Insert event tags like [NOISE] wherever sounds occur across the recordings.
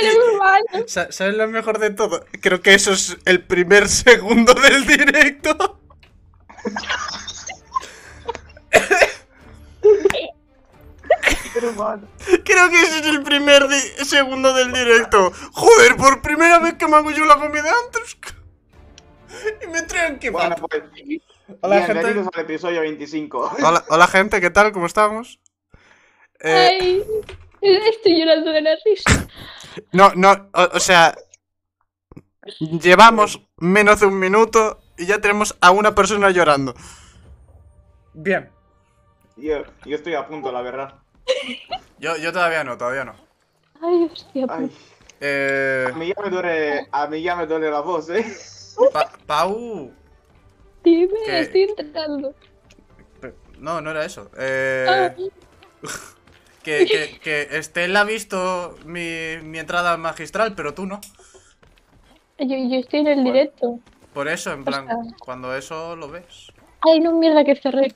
[LAUGHS] Sa- ¿Sabes lo mejor de todo? Creo que eso es el primer [LAUGHS] segundo del directo. Hermano. Creo que ese es el primer di- segundo del directo. Joder, por primera vez que me hago yo la comida antes. Y me traen que Bueno, pues. Hola, gente. bienvenidos al episodio 25. Hola, hola, gente, ¿qué tal? ¿Cómo estamos? Eh, [LAUGHS] estoy llorando de la risa. no, no, o, o sea, llevamos menos de un minuto y ya tenemos a una persona llorando. Bien. Yo, yo estoy a punto, la verdad. Yo, yo todavía no, todavía no. Ay, hostia, Ay. Eh, a mí ya me duele, a mí ya me duele la voz, ¿eh? Pa- Pau. Dime, ¿Qué? estoy entrando. Pe- No, no era eso. Eh, Ay, que, que, que Estela ha visto mi, mi entrada magistral, pero tú no. yo, yo estoy en el directo. Por eso, en plan, sea- cuando eso lo ves. Ay, no, mierda, que cerré.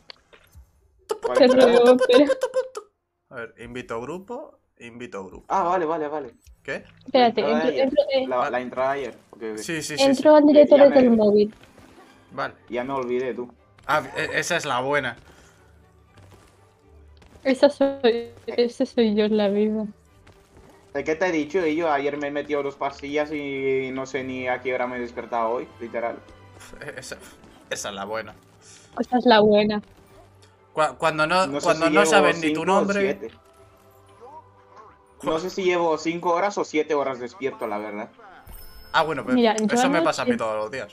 Vale, Cerré, espera. A ver, invito grupo, invito grupo. Ah, vale, vale, vale. ¿Qué? Espérate, La entro, entrada de ayer. entro, eh, La, la entrada ayer. ok, ok. Sí, sí, sí. entro sí. al directo desde el me- móvil. Vale. Ya me olvidé, tú. Ah, e- esa es la buena. Esa soy, esa soy yo en la vida. ¿De qué te he dicho? Y yo ayer me he metido dos pastillas y no sé ni a qué hora me he despertado hoy, literal. [LAUGHS] Esa, esa es la buena. Esa es la buena. Cu- Cuando no, No sé cuando si no saben ni tu nombre. No sé si llevo 5 horas o 7 horas despierto, la verdad. Ah, bueno, Mira, yo eso me pasa a mí todos los días.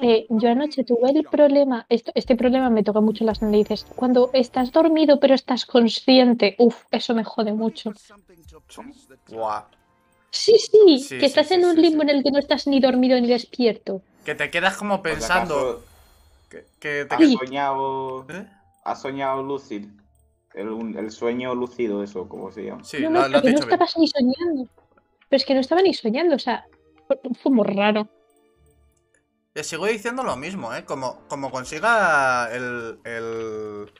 Eh, yo anoche tuve el problema, esto- este problema me toca mucho las narices. Cuando estás dormido pero estás consciente, uff, eso me jode mucho. Buah. Sí, sí, Sí, que sí, estás sí, en un limbo sí. en el que no estás ni dormido ni despierto. Que te quedas como pensando. Que, que te Has soñado, ¿Eh? has soñado lúcido. El, el sueño lúcido, eso, ¿cómo se llama? Sí, no, lo, no, lo has que no dicho bien. estabas ni soñando. Pero es que no estaba ni soñando, o sea, fue muy raro. Te sigo diciendo lo mismo, ¿eh? Como, como consiga el. el.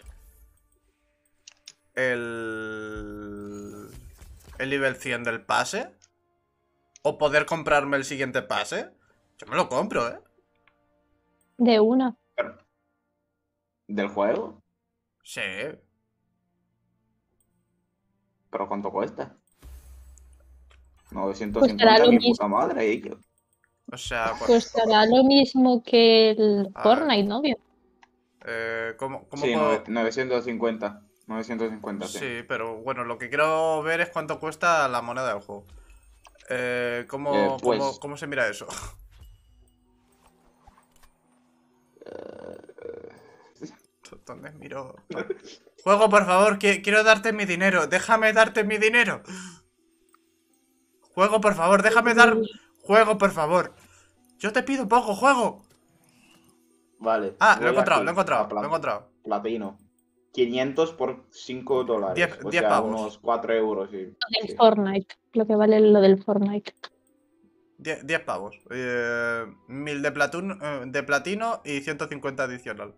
el. el nivel 100 del pase. O poder comprarme el siguiente pase. Yo me lo compro, ¿eh? De una. ¿Del juego? Sí. ¿Pero cuánto cuesta? 950 Costará lo mi puta madre, y yo. O sea, Costará lo mismo que el Ah. Fortnite, ¿no? Bien. eh, ¿cómo, cómo Sí, puedo- nove- 950. 950, sí. Sí, pero bueno, lo que quiero ver es cuánto cuesta la moneda del juego. Eh, ¿cómo, Eh, pues- cómo- cómo se mira eso? [LAUGHS] ¿Dónde miro? Juego, por favor, que- quiero darte mi dinero. Déjame darte mi dinero. Juego, por favor, déjame dar. Juego, por favor. Yo te pido poco, juego. Vale. Ah, lo he encontrado, aquí, lo he encontrado, lo he encontrado. Platino. 500 por 5 dólares. Diez- o diez sea, pavos. unos 4 euros. Y, Lo del sí. Fortnite. Lo que vale lo del Fortnite. 10 pavos. Eh, 1000 de, platun- eh, de platino y 150 adicional.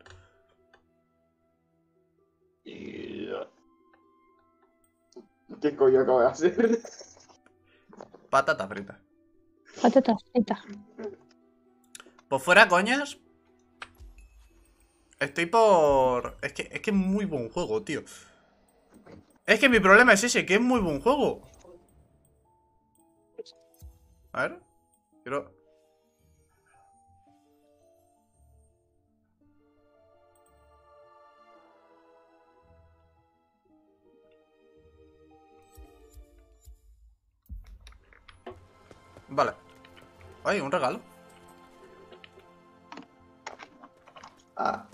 ¿Qué coño acabo de hacer? Patata frita. Patata frita. Pues fuera coñas. Estoy por. Es que, es que es muy buen juego, tío. Es que mi problema es ese, que es muy buen juego. A ver. Quiero. Vale. Ay, un regalo. Ah,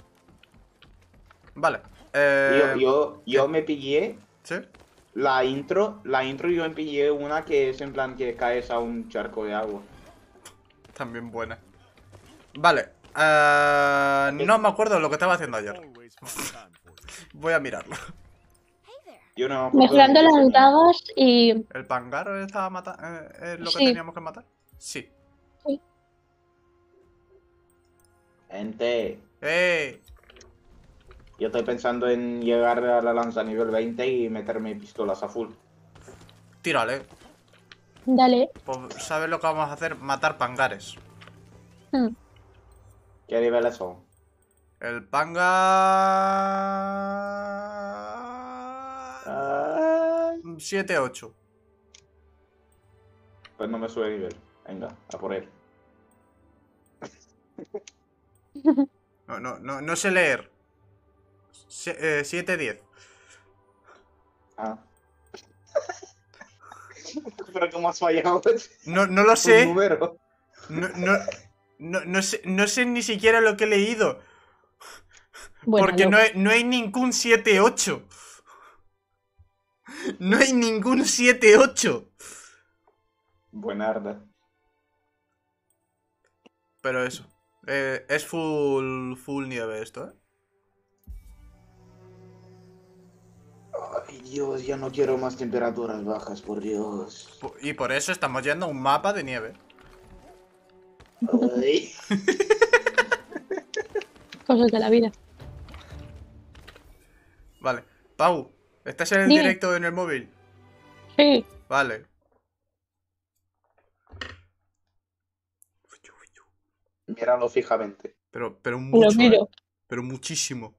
Vale. Eh, yo, yo, yo me pillé ¿Sí? la intro. La intro yo me pillé una que es en plan que caes a un charco de agua. También buena. Vale. eh, no me acuerdo de lo que estaba haciendo ayer. [LAUGHS] Voy a mirarlo. Yo no me Mejorando tenía. dagas y ¿El pangaro estaba matando? ¿Es lo que Sí. teníamos que matar? Sí. Gente, ¡Eh! yo estoy pensando en llegar a la lanza nivel 20 y meterme pistolas a full. Tírale. Dale. Pues, ¿Sabes lo que vamos a hacer? Matar pangares. Mm. ¿Qué niveles son? El panga... Ay, 7-8. pues no me sube nivel. Venga, a por él. [LAUGHS] No, no, no, no sé leer. 7-10. Ah. [LAUGHS] Pero cómo has fallado No, no lo un sé. número. No, no, no, no sé. No sé ni siquiera lo que he leído. Bueno, porque no hay, no hay ningún 7-8. No hay ningún 7-8. Buenarda. Pero eso. eh, es full, full nieve esto, ¿eh? Ay, Dios, ya no quiero más temperaturas bajas, por Dios. Y por eso estamos yendo a un mapa de nieve. Ay. [LAUGHS] Cosas de la vida. Vale. Pau, ¿estás en el Dime. directo en el móvil? Sí. Vale. Míralo fijamente. Pero, pero Lo mucho. miro. ¿eh? Pero muchísimo.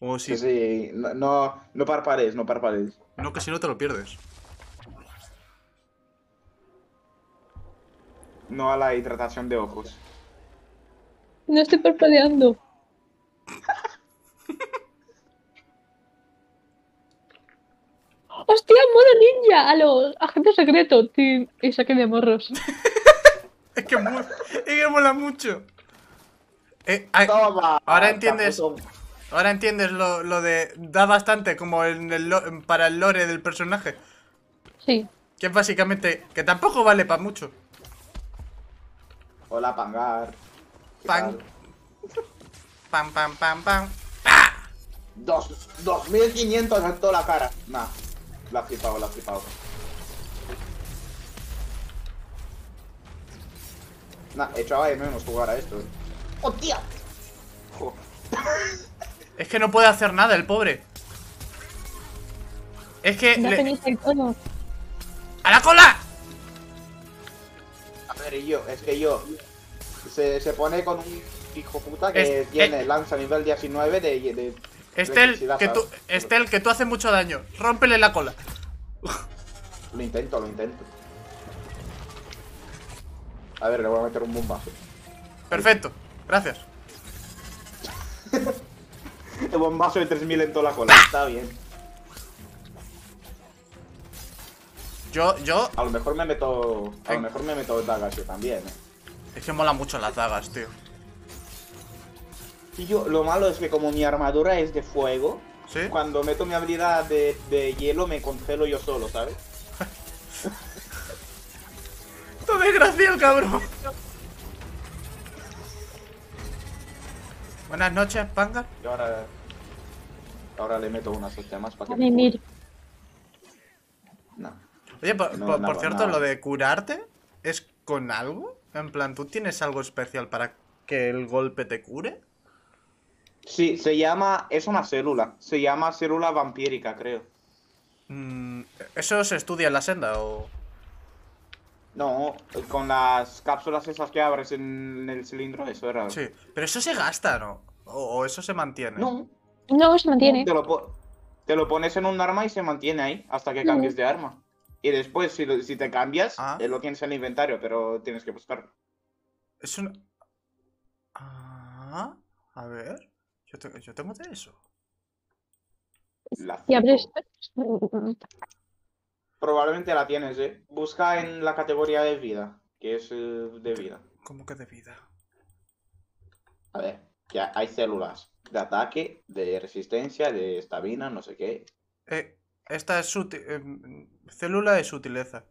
O sí. Sí, sí, no, no, no parpadees, no parpadees. No, que si no te lo pierdes. No a la hidratación de ojos. No estoy parpadeando. [LAUGHS] ¡Hostia, modo ninja! A los agentes secretos. Y saque de morros. [LAUGHS] Es que, mu- es que mola mucho. Eh, ay, Toma. ahora entiendes. Ahora entiendes lo, lo de. Da bastante como en el para el lore del personaje. Sí. Que es básicamente. Que tampoco vale para mucho. Hola, Pangar. ¿Qué Pan-? Pam, pam, pam, pam. Dos, 2500 en toda la cara. Nah, la ha flipado, la ha flipado. Nah, echaba de menos jugar a esto. eh. ¡Hostia! Jo. Es que no puede hacer nada el pobre. Es que. Da le- todo. ¡A la cola! A ver, y yo, es que yo. Se, se pone con un hijo puta que Es- tiene eh. lanza nivel 19 de. de Estel, que. Estel, que tú haces mucho daño. Rómpele la cola. Lo intento, lo intento. A ver, le voy a meter un bombazo. Perfecto. Gracias. [LAUGHS] El bombazo de 3000 en toda la cola. Está bien. Yo, yo. A lo mejor me meto. A lo mejor me meto dagas yo también, eh. Es que mola mucho las dagas, tío. Y yo, lo malo es que como mi armadura es de fuego, ¿Sí? cuando meto mi habilidad de, de hielo me congelo yo solo, ¿sabes? ¡Todo desgraciado, el cabrón! Buenas noches, Panga. Y ahora. Ahora le meto unas hostias más para que me mimir. No. Oye, por, No, por- no, por cierto, lo de curarte es con algo. En plan, ¿tú tienes algo especial para que el golpe te cure? Sí, se llama. Es una célula. Se llama célula vampírica, creo. Mm, ¿Eso se estudia en la senda o...? No, con las cápsulas esas que abres en el cilindro, eso era. Sí, pero eso se gasta, ¿no? O, o eso se mantiene. No, No, se mantiene. Te lo, te lo pones en un arma y se mantiene ahí hasta que No. cambies de arma. Y después, si, lo- si te cambias, Ah. eh, lo tienes en el inventario, pero tienes que buscarlo. Es una... Ah, a ver... Yo, te- yo tengo de eso. La Y abres. Probablemente la tienes, ¿eh? Busca en la categoría de vida, que es eh, de vida. ¿Cómo que de vida? A ver, que hay células de ataque, de resistencia, de estamina, no sé qué. Eh, esta es em, célula de sutileza.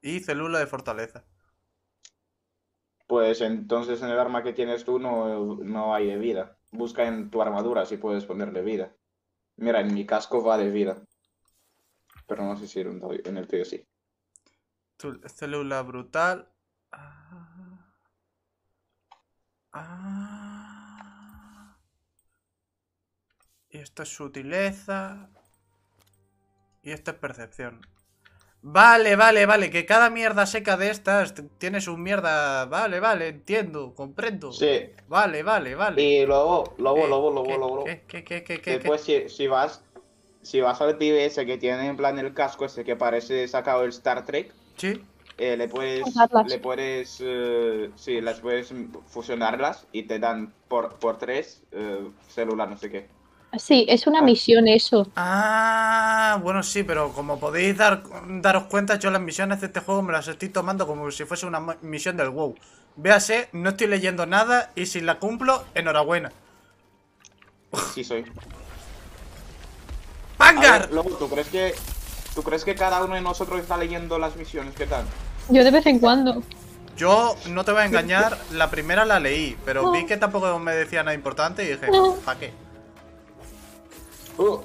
Y célula de fortaleza. Pues entonces en el arma que tienes tú no, no hay de vida. Busca en tu armadura si puedes ponerle vida. Mira, en mi casco va de vida. Pero no sé si en el- en el tuyo sí. Tu- célula brutal. Ah. Ah. Y esto es sutileza. Y esto es percepción. Vale, vale, vale, que cada mierda seca de estas tiene su mierda. Vale, vale, entiendo, comprendo. Sí. Vale, vale, vale. Y luego, luego, luego, luego, ¿qué, luego. ¿Qué, qué, qué, qué, qué, Después, si, si vas. Si vas al pibe ese que tiene en plan el casco ese que parece sacado el Star Trek, Sí. eh, le puedes. Le puedes. eh, sí, las puedes fusionarlas y te dan por, por tres eh, celular, no sé qué. Sí, es una Ah. misión eso. Ah, bueno, sí, pero como podéis dar, daros cuenta, yo las misiones de este juego me las estoy tomando como si fuese una misión del WoW. Véase, no estoy leyendo nada y si la cumplo, enhorabuena. Sí, soy. ¡Vanguard! ver, luego, ¿tú crees que. ¿Tú crees que cada uno de nosotros está leyendo las misiones? ¿Qué tal? Yo de vez en cuando. Yo no te voy a engañar, la primera la leí, pero vi que tampoco me decía nada importante y dije, ¿para qué? Uh.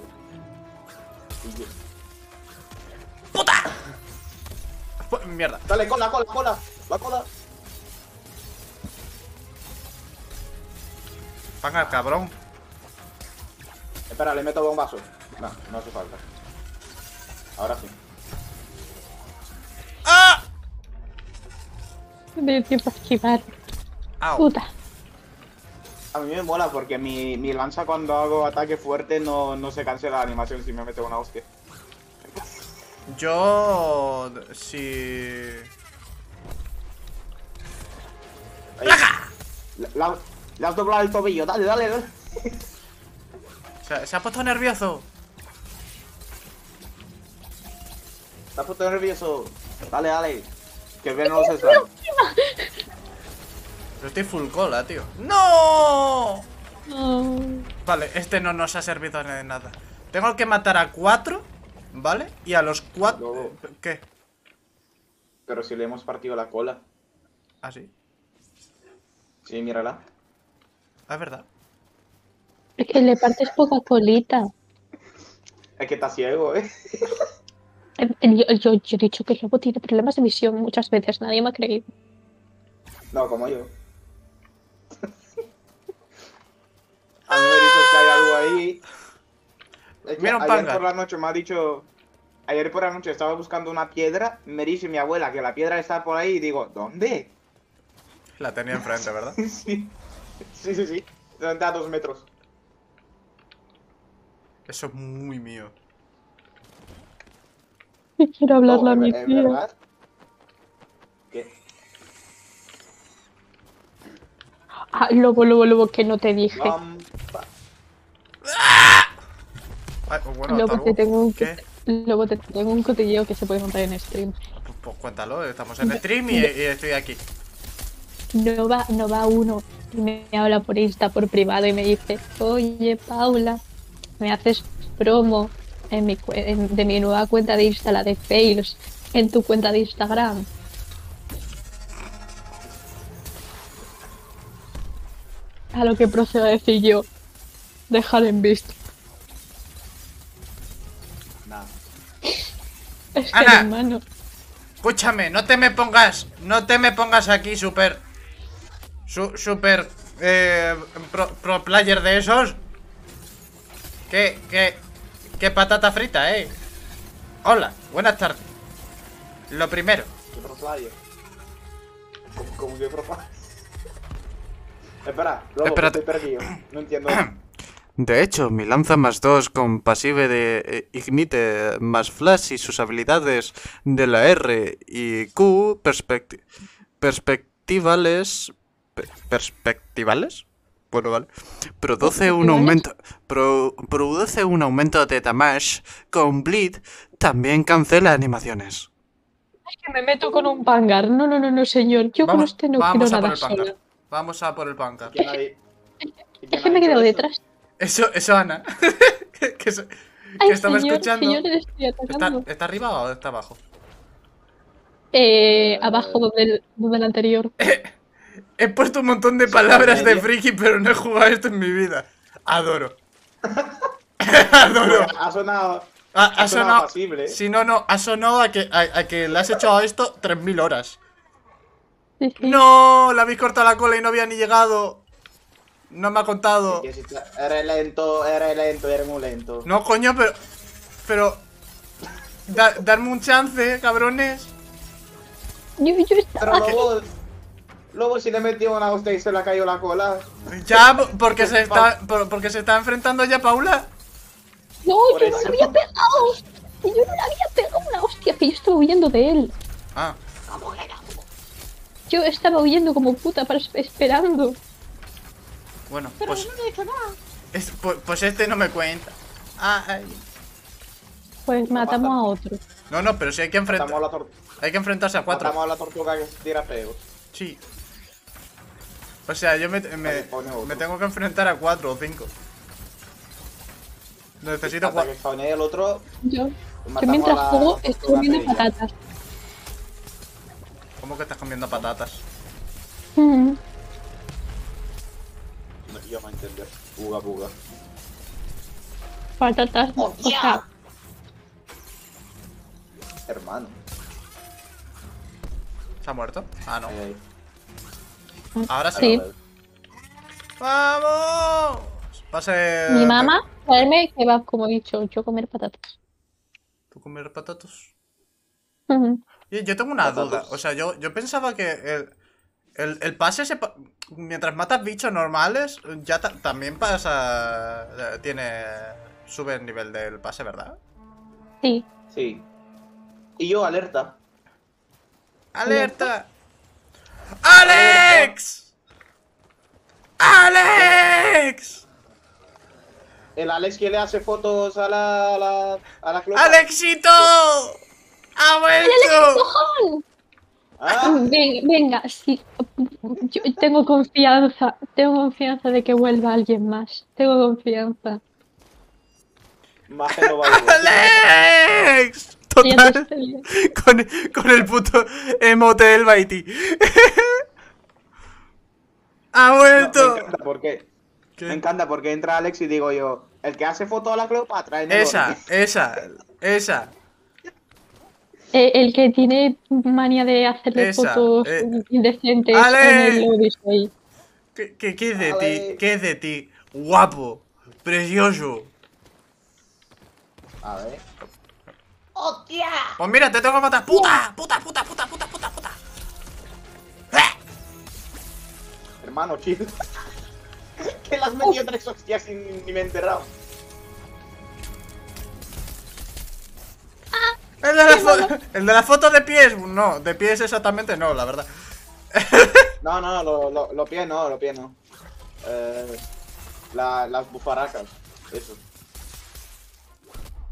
Pu- Mierda. Dale, cola, cola, cola. La cola. Vanguard, cabrón. Espera, le meto bombazo. No, no hace falta. Ahora sí. ¡Ah! Me dio tiempo a esquivar. Au. Puta. A mí me mola porque mi, mi lanza cuando hago ataque fuerte no, no se cancela la animación si me mete una hostia. Yo... Si... Ahí. Le, has doblado el tobillo, dale, dale, dale. Se, se ha puesto nervioso. Has puesto nervioso. Dale, dale. Que ven los slime. Pero estoy full cola, tío. ¡No! Oh. Vale, este no nos ha servido de nada. Tengo que matar a cuatro, ¿vale? Y a los cuatro... Luego. ¿Qué? Pero si le hemos partido la cola. Ah, sí. Sí, mírala. Ah, es verdad. Es que le partes poca colita. Es que está ciego, eh. [LAUGHS] Yo, yo- yo he dicho que el lobo tiene problemas de visión muchas veces, nadie me ha creído. No, como yo. A mí me dices que hay algo ahí. Es que Mira un ayer panga. por la noche me ha dicho. Ayer por la noche estaba buscando una piedra. Me dice mi abuela que la piedra está por ahí y digo, ¿dónde? La tenía enfrente, ¿verdad? [LAUGHS] sí. Sí, sí, sí. Donde a dos metros. Eso es muy mío. [LAUGHS] Quiero hablarle a mi ¿en- en tía. verdad? ¿Qué? Ah, lobo, lobo, lobo, que no te dije. Ay, pues bueno, Lobo, hasta te luego. tengo un, ¿Qué? lobo, te tengo un cotilleo que se puede montar en stream. Pues, pues cuéntalo, estamos en stream y, y estoy aquí. No va, no va uno y me habla por Insta, por privado y me dice, oye Paula, me haces promo en mi, en- de mi nueva cuenta de Insta, la de Fails, en tu cuenta de Instagram. A lo que procedo a decir yo, dejar en visto. Nada. Es que Ana. hermano, Escúchame, no te me pongas, no te me pongas aquí súper, su, súper, eh, pro, pro player de esos. ¿Qué, qué, qué patata frita, eh? Hola, buenas tardes. Lo primero, ¿Qué? ¿Cómo, cómo que? Espera, luego Espérate. estoy perdido. No entiendo. [CLEARS THROAT] De hecho, mi lanza más 2 con pasive de eh, Ignite más Flash y sus habilidades de la R y Q perspecti- perspectivales pe- perspectivales bueno, vale. Produce un ¿Perspectivales? aumento pro- produce un aumento de damage con bleed, también cancela animaciones. es que me meto con un pangar. No, no, no, no, señor. Yo con este no quiero vamos a por nada sola. Vamos a por el pancar. ¿Quién hay? [LAUGHS] Es que me he quedado detrás. [LAUGHS] Eso, eso Ana. [LAUGHS] que, Ay, estaba señor, escuchando. señor, le estoy ¿Está, atacando. ¿Está arriba o está abajo? Eh, abajo donde el, donde el anterior. He puesto un montón de palabras de friki, pero no he jugado esto en mi vida. Adoro. [LAUGHS] Adoro. Ha sonado. Ha, sonado sonado. pasible, ¿eh? Si no, no, ha sonado a que, a, a que le has hecho a esto 3.000 horas. ¡No! Le habéis cortado la cola y no había ni llegado. No me ha contado. Eres lento, eres lento, eres muy lento. No, coño, pero. Pero. da- darme un chance, cabrones. Yo, yo estaba. Pero luego, si le metió una hostia y se le cayó la cola. Ya, porque se está, por- porque se está enfrentando ya Paula. No, Por yo no le había pegado. Yo no le había pegado una hostia, que yo estaba huyendo de él. Ah, Yo estaba huyendo como puta para esperando. bueno, pues. es- pues, pues este no me cuenta. Ah, ay. Pues matamos a otro. No, no, pero si hay que enfrentar. A la, Hay que enfrentarse a cuatro. matamos a la tortuga que tira feo. Sí. O sea, yo me, me, me tengo que enfrentar a cuatro o cinco. Necesito Hasta que cuatro. spawnee el otro, Yo, mientras la juego estoy comiendo patatas. ¿Cómo que estás comiendo patatas? Mm. No, Yo no entender. Buga, buga. Patatas. O sea, Hermano. ¿Se ha muerto? Ah, no. Ahí, ahí. Ahora sí. Sí. ¡Vamos! Pase. mi mamá traerme kebab, como he dicho, yo comer patatas. ¿Tú comer patatas? Yo tengo una Patatas. duda. O sea, yo, yo pensaba que el, el, el pase se pa- mientras matas bichos normales, ya ta- también pasa. eh, Tiene. Sube el nivel del pase, ¿verdad? Sí. Sí. Y yo alerta. ¡Alerta! ¡Alex! ¡Alex! El Alex que le hace fotos a la. a la. a la. ¡Alexito! ¡Ha vuelto! ¡Cojón! Ah, Venga, venga, sí. Yo tengo confianza. Tengo confianza de que vuelva alguien más. Tengo confianza. más que no va a volver. ¡Alex! Ya te Total. estoy- [LAUGHS] Con, con el puto emote del Baiti. [LAUGHS] ¡Ha No, vuelto! me encanta porque. ¿Qué? Me encanta porque entra Alex y digo yo. El que hace foto a la Cleopatra. Esa, esa, esa. Eh, el que tiene manía de hacerle Esa, fotos eh. indecentes Ale. en el Odyssey. ¿Qué, qué, qué es de ti? ¿Qué es de ti? Guapo, precioso. A ver. Pues mira, te tengo que matar. ¡Puta! ¡Puta, puta, puta, puta, puta, puta! ¡Eh! Hermano, chill. [LAUGHS] que le has metido tres hostias y ni me he enterado. El de, la fo- [LAUGHS] el de la foto de pies, no, de pies exactamente no, la verdad. [LAUGHS] No, no, lo, lo, lo pie no, lo pie no. Eh, la, las bufaracas. Eso.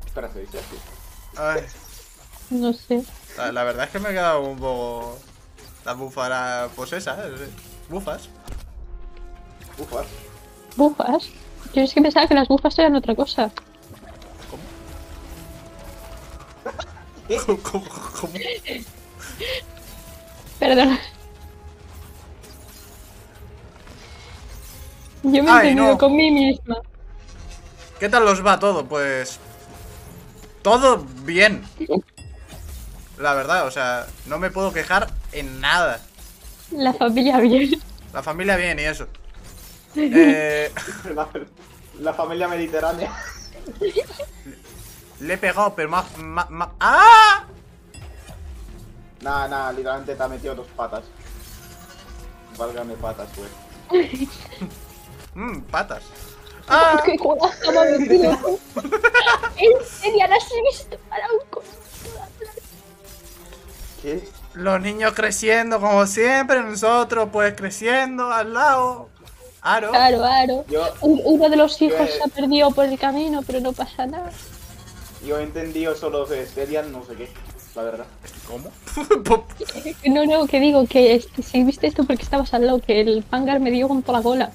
Espera, se dice así. Ay, No sé. la, la verdad es que me he quedado un poco. La bufara, pues esa, eh, bufas. Bufas. ¿Bufas? Yo es que pensaba que las bufas eran otra cosa. ¿Cómo, [LAUGHS] cómo, cómo? Perdona. Yo me he entendido no. con mí misma. ¿Qué tal los va todo? Pues. Todo bien. [LAUGHS] La verdad, o sea, no me puedo quejar en nada. La familia bien. La familia bien y eso. [LAUGHS] Eh, La, la familia mediterránea. le he pegado, pero más. más, más- ¡Ah! Nah, nah, literalmente te ha metido dos patas. Válgame patas, güey. Mmm, [LAUGHS] patas. ¡Ah! ¡Qué coraje me ha metido! En serio, las he visto para un co- ¿Qué? Los niños creciendo como siempre, nosotros pues creciendo al lado. Aro. Claro. Yo, Un- Uno de los hijos se ha perdido por el camino, pero no pasa nada. yo he entendido solo de Stelian, no sé qué. La verdad. ¿Cómo? [LAUGHS] No, no, que digo que, si viste esto porque estabas al lado, que el pangar me dio contra la cola.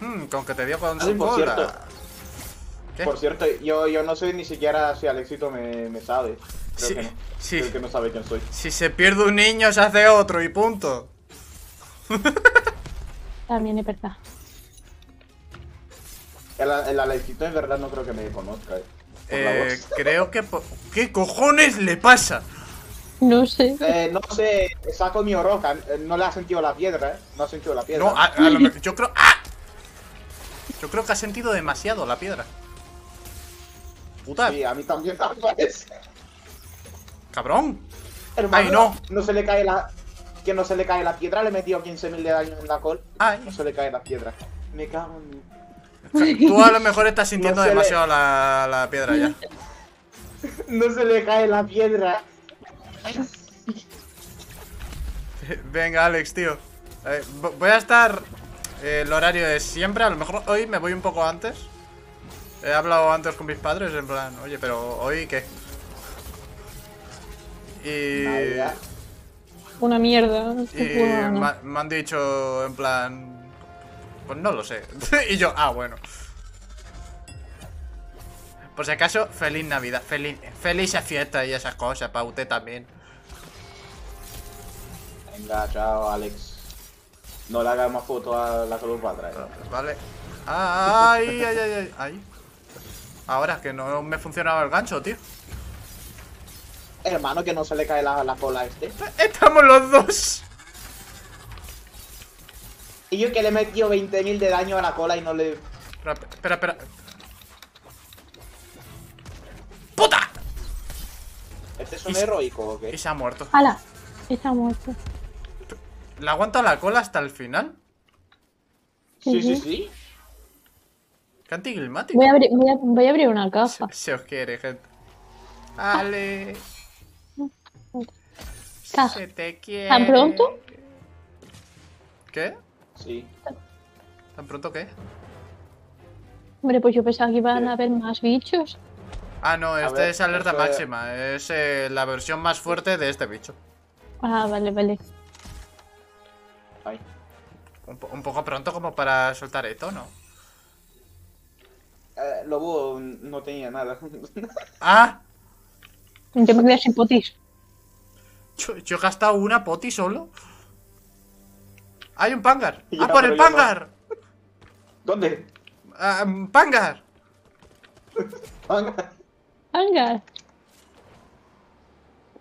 Hmm, con que te dio con Ah, su por cierto. ¿Qué? Por cierto, yo, yo no sé ni siquiera si Alexito me, me sabe. Creo Sí, que no. sí. Creo que no sabe quién soy. Si se pierde un niño, se hace otro y punto. [LAUGHS] También es verdad. El, el Alexito en verdad no creo que me conozca. eh, por la Eh, voz. [LAUGHS] creo que... po- ¿Qué cojones le pasa? No sé. Eh, no sé, saco mi roca. No le ha sentido la piedra, ¿eh? No ha sentido la piedra. No, a, a lo mejor... Yo creo... ¡Ah! Yo creo que ha sentido demasiado la piedra. Puta, Sí, a mí también me parece. cabrón. Hermano, Ay, no. No se le cae la... Que no se le cae la piedra, le he metido 15.000 de daño en la col. Ay. No se le cae la piedra. Me cago en... Tú a lo mejor estás sintiendo No se le- demasiado la, la piedra ya. [LAUGHS] No se le cae la piedra. [LAUGHS] Venga, Alex, tío. Eh, vo- voy a estar eh, el horario de siempre. A lo mejor hoy me voy un poco antes. He hablado antes con mis padres, en plan, oye, pero hoy qué. Y. Navidad. Una mierda. Y puta me, gana. me han dicho, en plan. Pues no lo sé. [LAUGHS] y yo, ah, bueno. Por si acaso, feliz Navidad. Feliz, feliz fiesta y esas cosas, para usted también. Venga, chao, Alex. No le hagas más foto a la para atrás. Vale. Ay, ay, ay, ay, ay. Ahora que no me funcionaba el gancho, tío. Hermano, que no se le cae la, la cola a este. Estamos los dos. Y yo que le he metido 20.000 de daño a la cola y no le... Espera, espera, espera. ¡Puta! ¿Este es un Y heroico o Y qué? se ha muerto. ¡Hala! Está muerto. ¿Le aguanta la cola hasta el final? Sí, sí, sí. Qué anticlimático. Voy a abrir, voy a, voy a abrir una caja. Se os quiere, gente. Ale. Caja. Se te quiere. ¿Tan pronto? ¿Qué? Sí. ¿Tan pronto qué? Hombre, pues yo pensaba que iban a haber más bichos. Ah, no, este ver, es alerta máxima. Es eh, la versión más fuerte de este bicho. Ah, vale, vale. Ay. Un, po- un poco pronto como para soltar esto, ¿no? Eh, Lobo no tenía nada. [LAUGHS] Ah, Yo me quedé sin potis. yo, yo he gastado una poti solo. Hay un pangar. [LAUGHS] Ya, ¡Ah, por el no. pangar! ¿Dónde? Ah, ¡Pangar! [LAUGHS] Anga.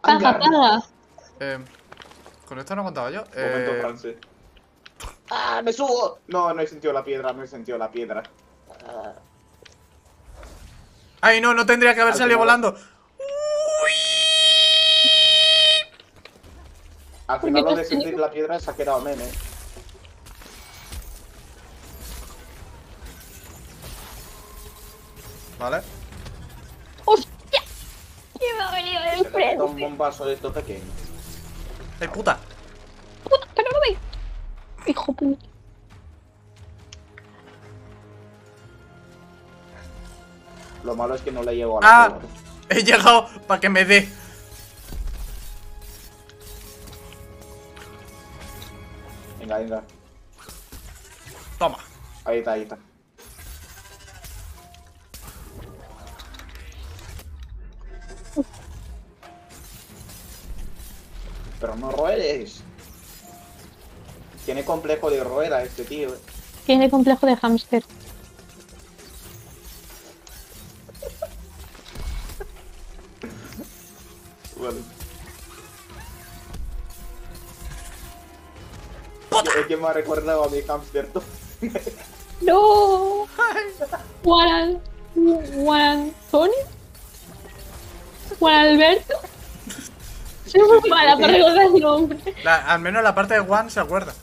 paga. Eh, con esto no contaba yo. Eh. ¡Ah, me subo! No, no he sentido la piedra, no he sentido la piedra. Ah, Ay, no, no tendría que haber Al salido final- volando. Al ¿Por final lo de sentir la piedra se ha quedado meme. Vale. ¡Hostia! ¿Quién me ha venido de dado un bombazo de esto pequeño. ¡Ay! ¡Puta, Hijo puta. Lo malo es que no le llego a la ¡Ah! He llegado para que me dé. Venga, venga. Toma. Ahí está, ahí está. Pero no ruedes. Tiene complejo de rueda este tío. eh. Tiene complejo de hámster. Vale. Es que me ha recordado a mi hamster. tú. [LAUGHS] ¡No! Juan... Juan Antonio. Juan Alberto. [LAUGHS] Soy muy mala para recordar el nombre. La- al menos la parte de One se acuerda.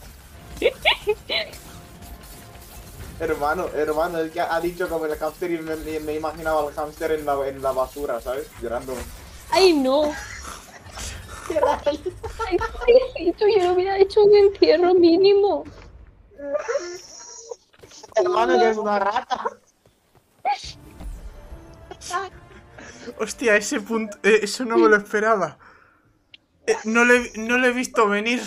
Hermano, hermano, es que ha dicho como el hamster y me, me, me imaginaba al hamster en la, en la basura, ¿sabes? Llorando. ¡Ay, no! ¡Ay, pobrecito! Yo le hubiera hecho un entierro mínimo. Hermano, que es una rata. Hostia, ese punto. eh, eso no me lo esperaba. Eh, no, le, no le he visto venir.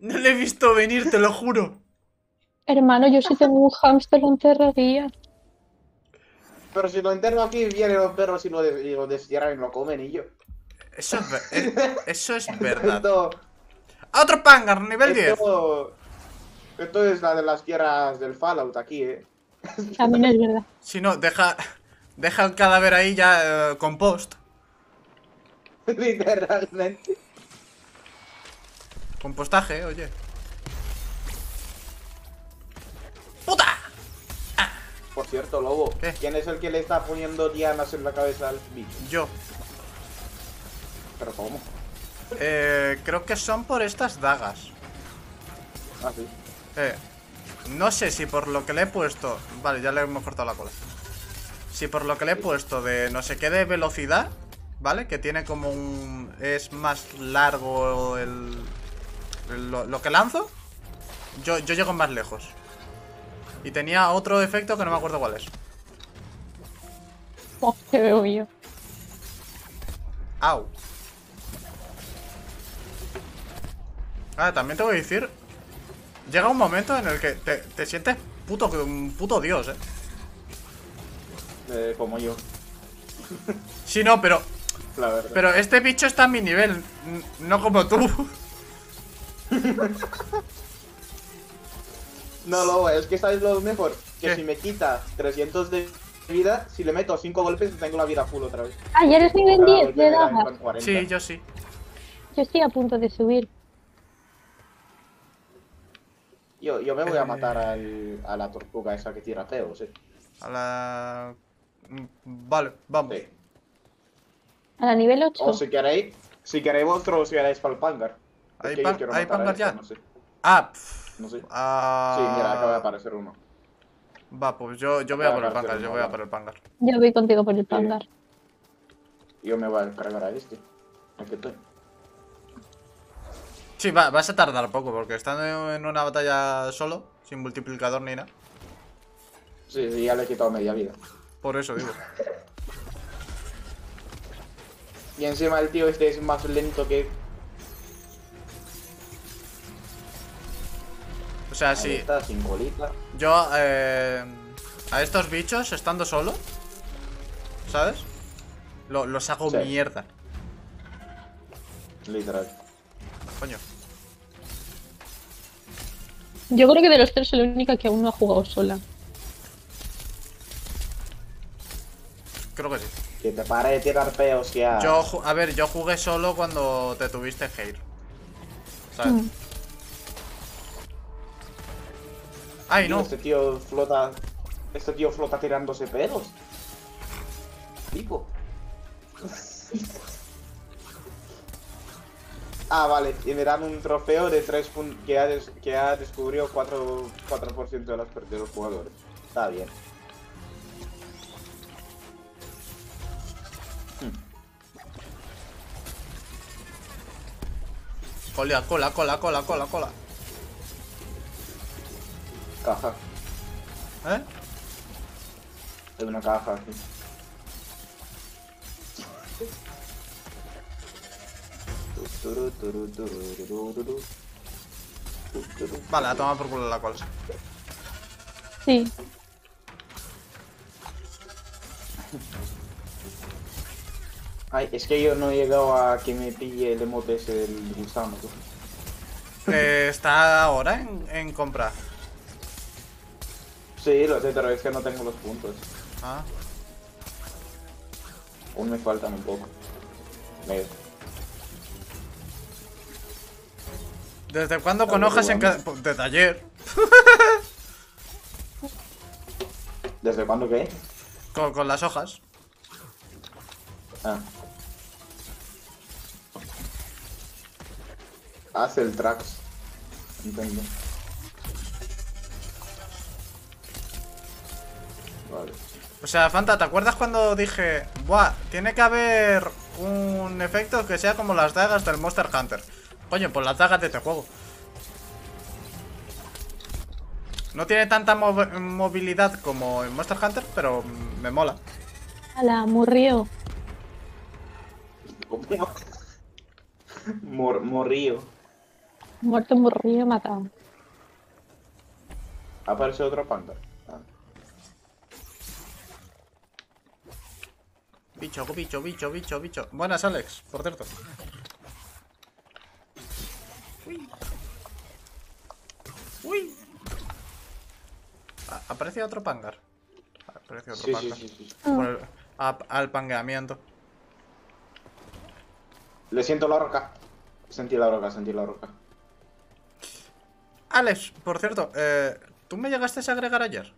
No le he visto venir, te lo juro. Hermano, yo si tengo un hámster lo enterraría. Pero si lo enterro aquí, vienen los perros y lo, des- y lo destierran y lo comen y yo. Eso es, ver- eh, [LAUGHS] eso es verdad. Esto, Otro pangar, nivel 10. esto, esto es la de las tierras del Fallout aquí, eh. [LAUGHS] También es verdad. Si no, deja, deja el cadáver ahí ya eh, compost. [LAUGHS] Literalmente. Compostaje, oye. ¡Puta! Ah. Por cierto, Lobo, ¿Qué? ¿quién es el que le está poniendo dianas en la cabeza al bicho? Yo. ¿Pero cómo? Eh, creo que son por estas dagas. Ah, sí. Eh, no sé si por lo que le he puesto... Vale, ya le hemos cortado la cola. Si por lo que le he puesto de no sé qué de velocidad, ¿vale? Que tiene como un... Es más largo el... lo, lo que lanzo. Yo, yo llego más lejos. Y tenía otro efecto que no me acuerdo cuál es. [LAUGHS] Oh, que veo yo. Au. Ah, también te voy a decir. Llega un momento en el que te, te sientes puto, un puto dios, eh. Eh, como yo, Sí, no, pero. la verdad. Pero este bicho está a mi nivel, no como tú. No, Lobo, es que sabes lo mejor. Que ¿Qué? si me quita 300 de vida, si le meto 5 golpes, tengo la vida full otra vez. Ah, ya eres nivel Cada 10 golpe de daga. 40. Sí, yo sí. Yo estoy a punto de subir. Yo, yo me voy Eh. a matar al, a la tortuga esa que tira peos, eh. A la. Mm, Vale, vamos. Sí. A la nivel 8. O si queréis, si queréis vosotros, si queréis para el pangar. Es ¿Hay que yo pan- hay esta, ya? No sé, Ah, pff, no sé. ah. Sí, mira, acaba de aparecer uno. Va, pues yo, yo voy a por el pangar, yo voy a por el pangar. Yo voy contigo por el pangar. Yo me voy a cargar a este. Aquí estoy. Sí, va, vas a tardar poco, porque estando en una batalla solo, sin multiplicador ni nada. Sí, sí, ya le he quitado media vida. Por eso digo. Y encima el tío este es más lento que... sea, Ahí sí. está, sin colita. Yo, eh, a estos bichos, estando solo, ¿sabes? Lo- los hago Sí. mierda. Literal. Coño. Yo creo que de los tres soy la única que aún no ha jugado sola. Creo que sí. Que te pare de tirar peos ya. Yo, a ver, yo jugué solo cuando te tuviste Hale. ¿Sabes? Mm. Ay, no. Este tío flota... Este tío flota tirándose pedos. Tipo. [LAUGHS] ah, vale. Y me dan un trofeo de 3 pun- que ha, des- que ha descubrido 4%, 4 de, las de los jugadores. Está bien. Cola, cola, cola, cola, cola, cola. Caja. ¿Eh? Hay una caja aquí. Vale, a tomar por culo la cola. Sí. Ay, es que yo no he llegado a que me pille el emote ese del gusano. Eh, está ahora en, en compra. Sí, lo sé, pero es que no tengo los puntos. Ah. Aún me faltan un poco. Medio. ¿Desde cuándo con hojas en cada... Desde ayer. [LAUGHS] ¿Desde cuándo qué? Con, con las hojas. Ah. Hace el tracks. Entiendo. O sea, Fanta, ¿te acuerdas cuando dije, buah, tiene que haber un efecto que sea como las dagas del Monster Hunter? Coño, pues las dagas de este juego. No tiene tanta mov- movilidad como en Monster Hunter, pero me mola. Ala. ¿Cómo? Mor morrío. Muerto, murió, matado. Aparece otro panda. Bicho, bicho, bicho, bicho, bicho. Buenas, Alex, por cierto. Uy. Uy. Aparece otro pangar. Aparece otro sí, pangar. sí, sí. Por el- a- al pangueamiento. Le siento la roca. Sentí la roca, sentí la roca. Alex, por cierto, eh, ¿tú me llegaste a agregar ayer?